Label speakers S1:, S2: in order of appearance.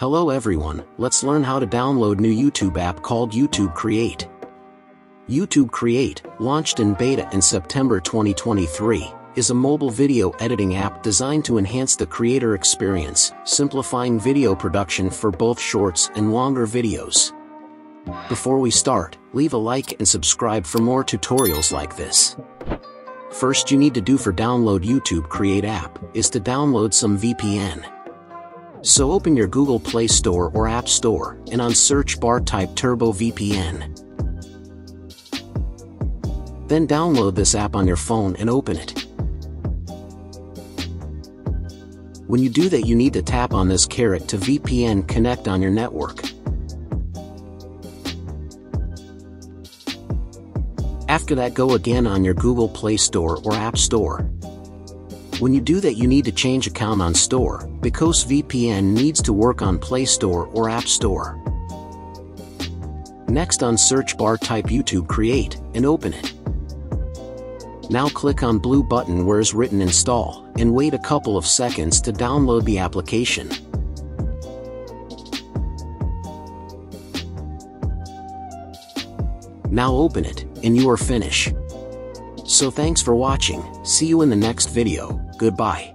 S1: Hello everyone, let's learn how to download new YouTube app called YouTube Create. YouTube Create, launched in beta in September 2023, is a mobile video editing app designed to enhance the creator experience, simplifying video production for both shorts and longer videos. Before we start, leave a like and subscribe for more tutorials like this. First you need to do for download YouTube Create app is to download some VPN. So open your Google Play Store or App Store, and on search bar type Turbo VPN. Then download this app on your phone and open it. When you do that you need to tap on this carrot to VPN connect on your network. After that go again on your Google Play Store or App Store. When you do that you need to change account on store, because VPN needs to work on Play Store or App Store. Next on search bar type YouTube Create, and open it. Now click on blue button where is written install, and wait a couple of seconds to download the application. Now open it, and you are finished. So thanks for watching, see you in the next video, goodbye.